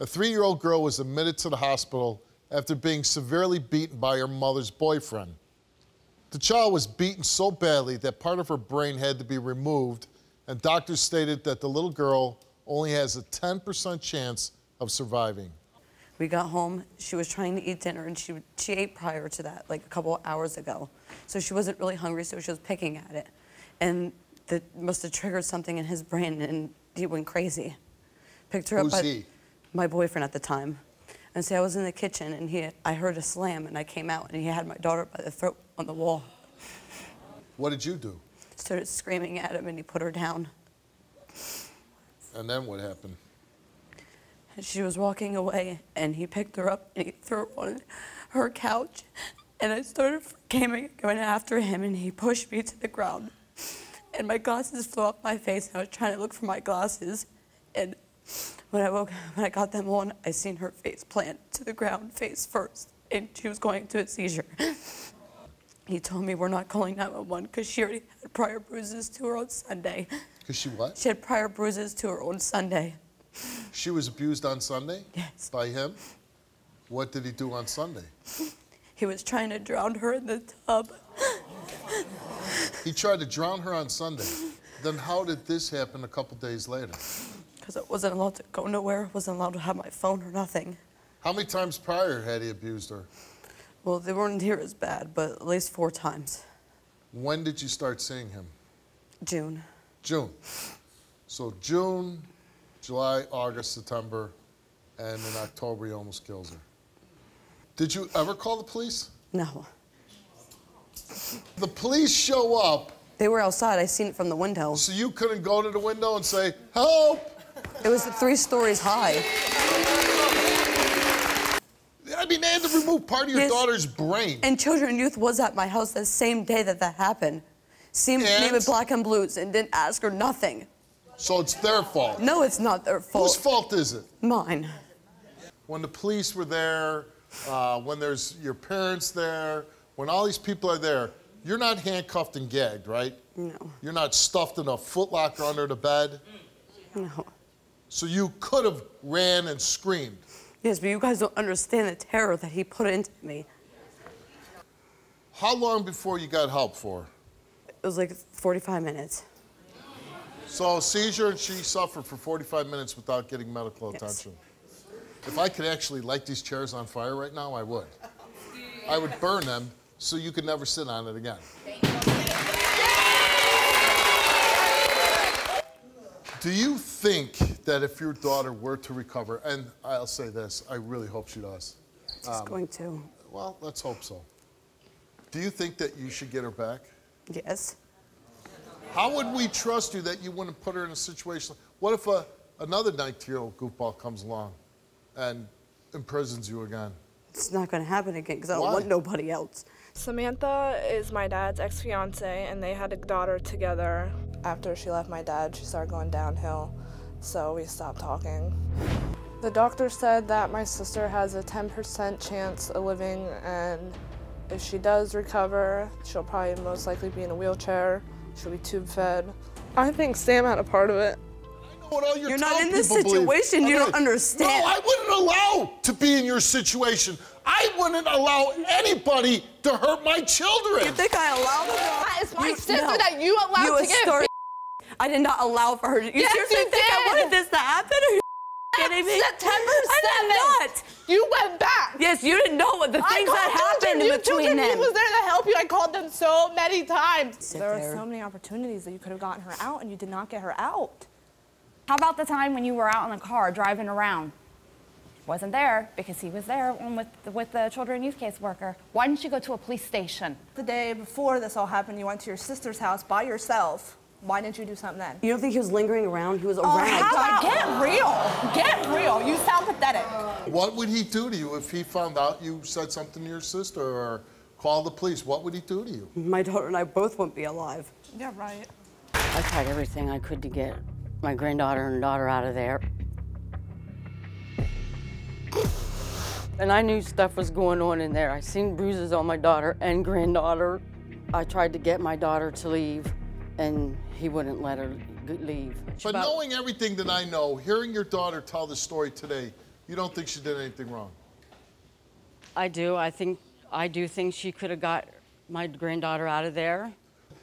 A three year old girl was admitted to the hospital after being severely beaten by her mother's boyfriend. The child was beaten so badly that part of her brain had to be removed, and doctors stated that the little girl only has a 10% chance of surviving. We got home, she was trying to eat dinner, and she, she ate prior to that, like a couple hours ago. So she wasn't really hungry, so she was picking at it. And that must have triggered something in his brain, and he went crazy. Picked her Who's up by he? My boyfriend at the time. And so I was in the kitchen, and he, I heard a slam, and I came out, and he had my daughter by the throat on the wall. What did you do? Started screaming at him, and he put her down. And then what happened? And she was walking away, and he picked her up and he threw her on her couch. And I started came going after him, and he pushed me to the ground. And my glasses flew off my face, and I was trying to look for my glasses. And when I woke, when I got them on, I seen her face plant to the ground, face first, and she was going to a seizure. He told me we're not calling 911 because she already had prior bruises to her on Sunday. Because she what? She had prior bruises to her on Sunday. She was abused on Sunday? Yes. By him? What did he do on Sunday? He was trying to drown her in the tub. He tried to drown her on Sunday. Then how did this happen a couple days later? Because I wasn't allowed to go nowhere, wasn't allowed to have my phone or nothing. How many times prior had he abused her? Well, they weren't here as bad, but at least four times. When did you start seeing him? June. June. So June, July, August, September, and in October he almost kills her. Did you ever call the police? No. The police show up, They were outside. I seen it from the window. so you couldn't go to the window and say, help! It was three stories high. I mean, they had to remove part of your Yes. daughter's brain. And Children and Youth was at my house the same day that that happened. Seen And? name it Black and Blues and didn't ask her nothing. So it's their fault. No, it's not their fault. Whose fault. fault is it? Mine. When the police were there, uh, when there's your parents there, when all these people are there, you're not handcuffed and gagged, right? No. You're not stuffed in a footlocker under the bed. No. So you could have ran and screamed. Yes, but you guys don't understand the terror that he put into me. How long before you got help for? It was like 45 minutes. So a seizure and she suffered for 45 minutes without getting medical Yes. attention. If I could actually light these chairs on fire right now, I would. I would burn them so you could never sit on it again. Do you think that if your daughter were to recover, and I'll say this, I really hope she does. Just um, going to. Well, let's hope so. Do you think that you should get her back? Yes. How would we trust you that you wouldn't put her in a situation? What if a, another 19 year old goofball comes along and imprisons you again? It's not going to happen again because I don't Why? want nobody else. Samantha is my dad's ex fiance, and they had a daughter together. After she left my dad, she started going downhill, so we stopped talking. The doctor said that my sister has a 10% chance of living, and if she does recover, she'll probably most likely be in a wheelchair. She'll be tube fed. I think Sam had a part of it. What all your You're not in this people believe. situation, you I don't understand. No, I wouldn't allow to be in your situation. I wouldn't allow anybody to hurt my children. You think I allowed her? That is my You- sister no. that you allowed you to get started. I did not allow for her. to- You Yes, seriously you think I wanted this to happen? Are you kidding me? September I 7th. did not. You went back. Yes, you didn't know what the I things called that happened Children Youth. between Children Youth them. was there to help you. I called them so many times. Sit There were so many opportunities that you could have gotten her out, and you did not get her out. How about the time when you were out in the car driving around? Wasn't there because he was there on with, with the children and youth case worker. Why didn't you go to a police station? The day before this all happened, you went to your sister's house by yourself. Why didn't you do something then? You don't think he was lingering around? He was Oh, around. how about get real? Get real. You sound pathetic. What would he do to you if he found out you said something to your sister or called the police? What would he do to you? My daughter and I both wouldn't be alive. Yeah, right. I tried everything I could to get my granddaughter and daughter out of there. And I knew stuff was going on in there. I seen bruises on my daughter and granddaughter. I tried to get my daughter to leave, and he wouldn't let her g- leave. But knowing everything that I know, hearing your daughter tell the story today, You don't think she did anything wrong? I do. I think I do think she could have got my granddaughter out of there.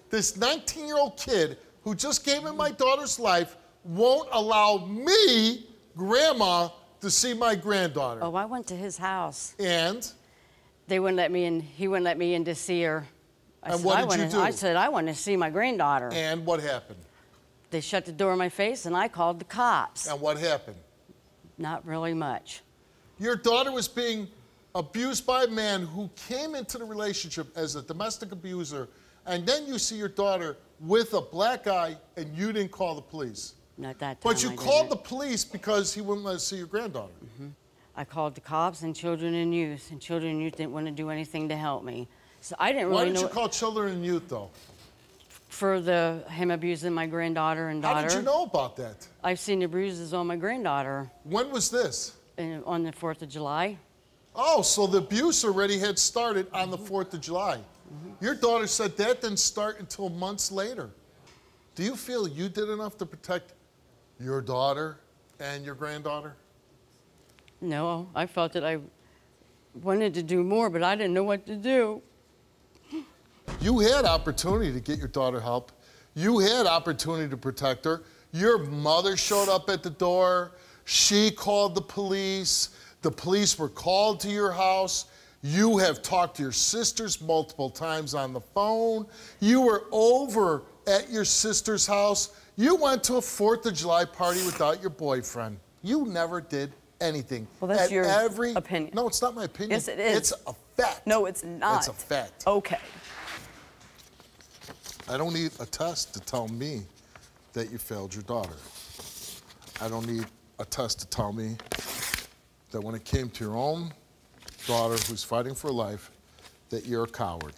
This 19 year old kid who just came in my daughter's life won't allow me, grandma, to see my granddaughter. Oh, I went to his house. And They wouldn't let me in. He wouldn't let me in to see her. I And said, what I did you wanna- do? I said I want to see my granddaughter. and what happened? They shut the door in my face, and I called the cops. And what happened? Not really much. Your daughter was being abused by a man who came into the relationship as a domestic abuser, and then you see your daughter with a black eye, and you didn't call the police. Not that time. But you I called didn't. the police because he wouldn't let us see your granddaughter. Mm-hmm. I called the cops and children and youth, and children and youth didn't want to do anything to help me. So I didn't Why really did know you call children and youth, though? for the him abusing my granddaughter and daughter. How did you know about that? I've seen the bruises on my granddaughter When was this? in, on the Fourth of July. Oh, so the abuse already had started on the mm-hmm. 4th of July. Mm-hmm. Your daughter said that didn't start until months later. Do you feel you did enough to protect your daughter and your granddaughter? No, I felt that I wanted to do more, but I didn't know what to do. You had opportunity to get your daughter help. You had opportunity to protect her. Your mother showed up at the door. She called the police. The police were called to your house. You have talked to your sisters multiple times on the phone. You were over at your sister's house. You went to a 4th of July party without your boyfriend. You never did anything. Well, that's At your every, opinion. No, it's not my opinion. Yes, it is. It's a fact. No, it's not. It's a fact. Okay. I don't need a test to tell me that you failed your daughter. I don't need a test to tell me that when it came to your own daughter who's fighting for life, that you're a coward.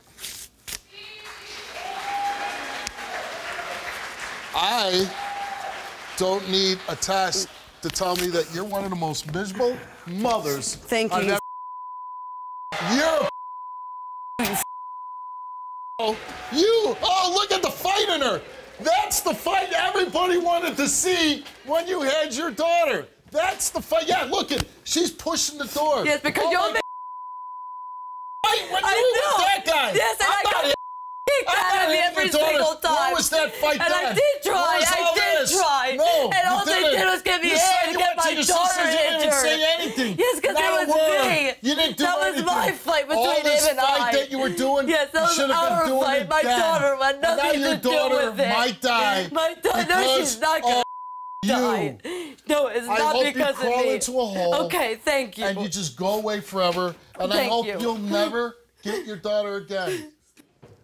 I don't need a test to tell me that you're one of the most miserable mothers. Thank you. ever- You're a Oh, you, oh, look at the fight in her. That's the fight everybody wanted to see when you had your daughter. That's the fight. Yeah, look at, she's pushing the door. Yes, because oh you're the fight when I you know. that guy. Yes, and I'm I got kicked out of every daughter. single time. Where was that fight And I did try. Where your daughter sisters, You didn't say anything. Yes, 'cause Not it was word. me. You didn't do That was anything. my fight between all this him and fight I. that you were doing, Yes, that you was should have our been doing fight. it My then. daughter had now nothing to do daughter with it. might die. My daughter, no, because she's not gonna of die. No, it's I not hope you because crawl of me. into a hole Okay, thank you. and you just go away forever. And I Thank hope you. will never get your daughter again.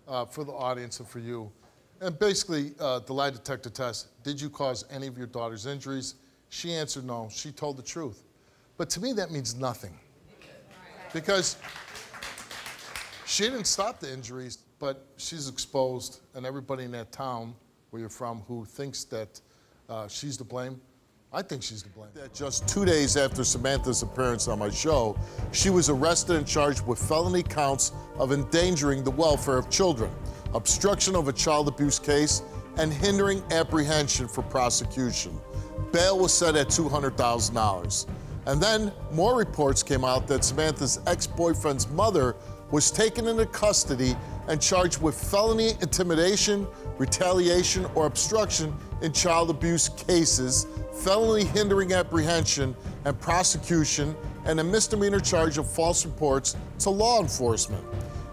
Uh, for the audience and for you. And basically, uh, the lie detector test did you cause any of your daughter's injuries? She answered no. She told the truth. But to me, that means nothing. Because she didn't stop the injuries, but she's exposed, and everybody in that town where you're from who thinks that uh, she's to blame, I think she's to blame. That just two days after Samantha's appearance on my show, she was arrested and charged with felony counts of endangering the welfare of children, obstruction of a child abuse case, and hindering apprehension for prosecution. Bail was set at $200,000. And then more reports came out that Samantha's ex boyfriend's mother was taken into custody and charged with felony intimidation, retaliation, or obstruction in child abuse cases, felony hindering apprehension and prosecution, and a misdemeanor charge of false reports to law enforcement.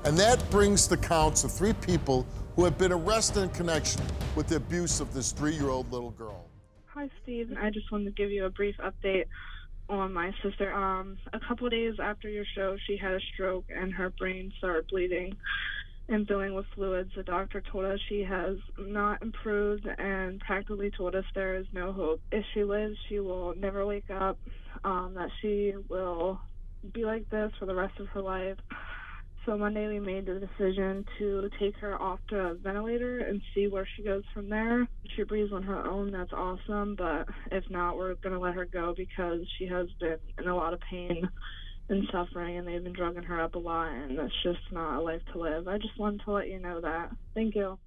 And that brings the counts of three people who have been arrested in connection with the abuse of this three year old little girl. Hi, Steve. I just wanted to give you a brief update on my sister. Um, a couple days after your show, she had a stroke and her brain started bleeding and filling with fluids. The doctor told us she has not improved and practically told us there is no hope. If she lives, she will never wake up, um, that she will be like this for the rest of her life. So Monday we made the decision to take her off to a ventilator and see where she goes from there. If she breathes on her own, that's awesome, but if not, we're gonna let her go because she has been in a lot of pain and suffering and they've been drugging her up a lot and that's just not a life to live. I just wanted to let you know that. Thank you.